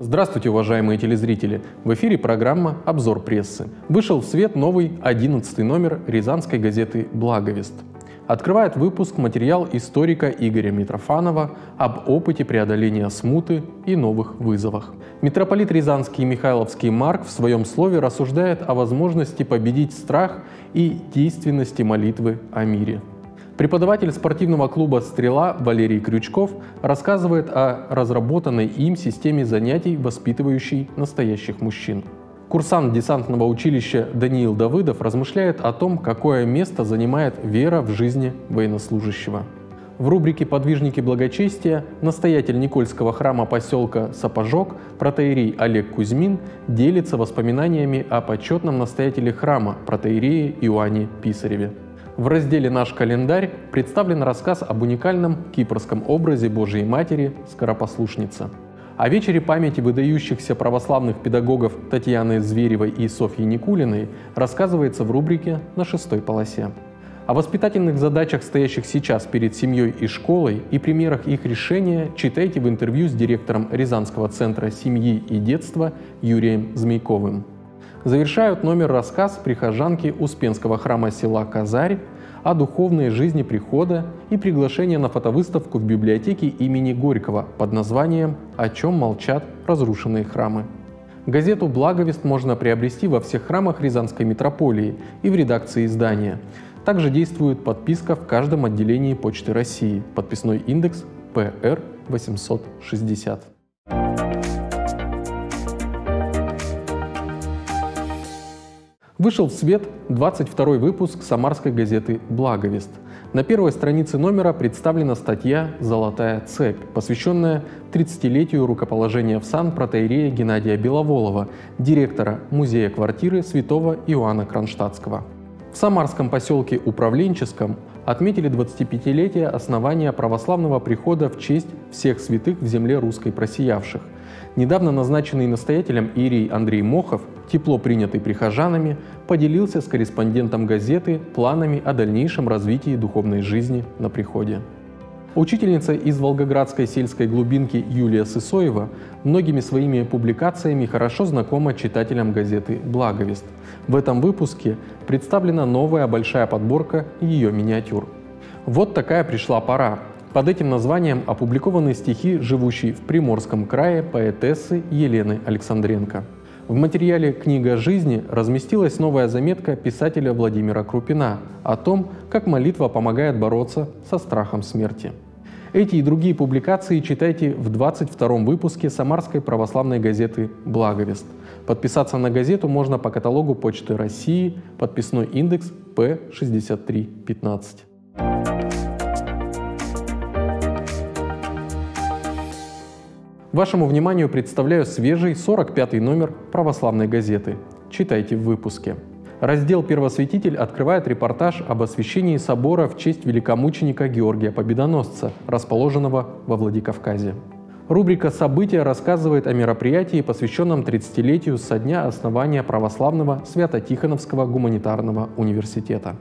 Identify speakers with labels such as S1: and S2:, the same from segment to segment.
S1: Здравствуйте, уважаемые телезрители! В эфире программа «Обзор прессы». Вышел в свет новый 11 номер рязанской газеты «Благовест». Открывает выпуск материал историка Игоря Митрофанова об опыте преодоления смуты и новых вызовах. Митрополит Рязанский Михайловский Марк в своем слове рассуждает о возможности победить страх и действенности молитвы о мире. Преподаватель спортивного клуба «Стрела» Валерий Крючков рассказывает о разработанной им системе занятий, воспитывающей настоящих мужчин. Курсант десантного училища Даниил Давыдов размышляет о том, какое место занимает вера в жизни военнослужащего. В рубрике «Подвижники благочестия» настоятель Никольского храма поселка Сапожок, протеерей Олег Кузьмин, делится воспоминаниями о почетном настоятеле храма, протеерее Иоанне Писареве. В разделе «Наш календарь» представлен рассказ об уникальном кипрском образе Божией Матери «Скоропослушница». О вечере памяти выдающихся православных педагогов Татьяны Зверевой и Софьи Никулиной рассказывается в рубрике «На шестой полосе». О воспитательных задачах, стоящих сейчас перед семьей и школой, и примерах их решения читайте в интервью с директором Рязанского центра семьи и детства Юрием Змейковым. Завершают номер рассказ прихожанки Успенского храма села Казарь о духовной жизни прихода и приглашение на фотовыставку в библиотеке имени Горького под названием «О чем молчат разрушенные храмы». Газету «Благовест» можно приобрести во всех храмах Рязанской митрополии и в редакции издания. Также действует подписка в каждом отделении Почты России. Подписной индекс PR 860. Вышел в свет 22 выпуск самарской газеты «Благовест». На первой странице номера представлена статья «Золотая цепь», посвященная 30-летию рукоположения в сан протеерея Геннадия Беловолова, директора музея квартиры святого Иоанна Кронштадтского. В самарском поселке Управленческом отметили 25-летие основания православного прихода в честь всех святых в земле русской просиявших – Недавно назначенный настоятелем Ирий Андрей Мохов, тепло принятый прихожанами, поделился с корреспондентом газеты планами о дальнейшем развитии духовной жизни на приходе. Учительница из Волгоградской сельской глубинки Юлия Сысоева многими своими публикациями хорошо знакома читателям газеты «Благовест». В этом выпуске представлена новая большая подборка ее миниатюр. Вот такая пришла пора. Под этим названием опубликованы стихи, живущей в Приморском крае поэтессы Елены Александренко. В материале «Книга жизни» разместилась новая заметка писателя Владимира Крупина о том, как молитва помогает бороться со страхом смерти. Эти и другие публикации читайте в 22 выпуске Самарской православной газеты «Благовест». Подписаться на газету можно по каталогу Почты России, подписной индекс P6315. Вашему вниманию представляю свежий 45-й номер православной газеты. Читайте в выпуске. Раздел «Первосвятитель» открывает репортаж об освящении собора в честь великомученика Георгия Победоносца, расположенного во Владикавказе. Рубрика «События» рассказывает о мероприятии, посвященном 30-летию со дня основания православного Свято-Тихоновского гуманитарного университета.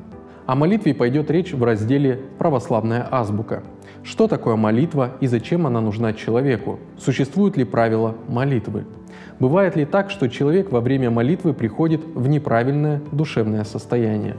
S1: О молитве пойдет речь в разделе «Православная азбука». Что такое молитва и зачем она нужна человеку? Существуют ли правила молитвы? Бывает ли так, что человек во время молитвы приходит в неправильное душевное состояние?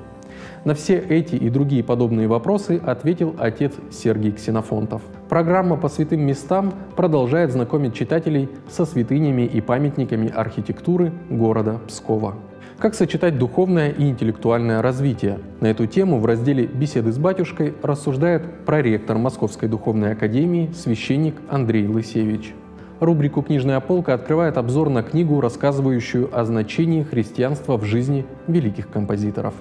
S1: На все эти и другие подобные вопросы ответил отец Сергей Ксенофонтов. Программа по святым местам продолжает знакомить читателей со святынями и памятниками архитектуры города Пскова. Как сочетать духовное и интеллектуальное развитие? На эту тему в разделе «Беседы с батюшкой» рассуждает проректор Московской духовной академии священник Андрей Лысевич. Рубрику «Книжная полка» открывает обзор на книгу, рассказывающую о значении христианства в жизни великих композиторов.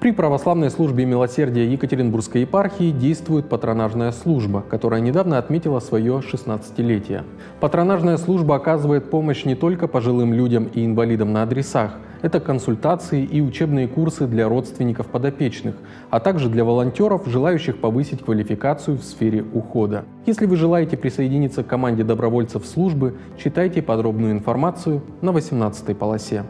S1: При православной службе милосердия Екатеринбургской епархии действует патронажная служба, которая недавно отметила свое 16-летие. Патронажная служба оказывает помощь не только пожилым людям и инвалидам на адресах – это консультации и учебные курсы для родственников подопечных, а также для волонтеров, желающих повысить квалификацию в сфере ухода. Если вы желаете присоединиться к команде добровольцев службы, читайте подробную информацию на 18 полосе.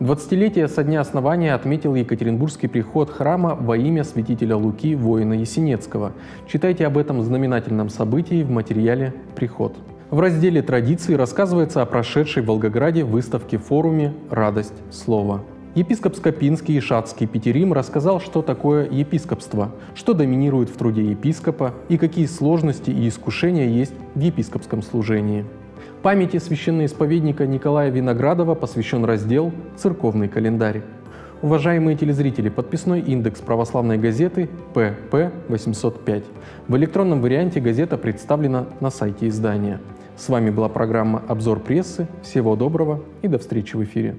S1: 20-летие со дня основания отметил Екатеринбургский приход храма во имя святителя Луки, воина Есенецкого. Читайте об этом знаменательном событии в материале «Приход». В разделе «Традиции» рассказывается о прошедшей в Волгограде выставке-форуме «Радость слова». Епископ Скопинский и Шацкий Петерим рассказал, что такое епископство, что доминирует в труде епископа и какие сложности и искушения есть в епископском служении. Памяти священноисповедника Николая Виноградова посвящен раздел «Церковный календарь». Уважаемые телезрители, подписной индекс православной газеты ПП-805. В электронном варианте газета представлена на сайте издания. С вами была программа «Обзор прессы». Всего доброго и до встречи в эфире.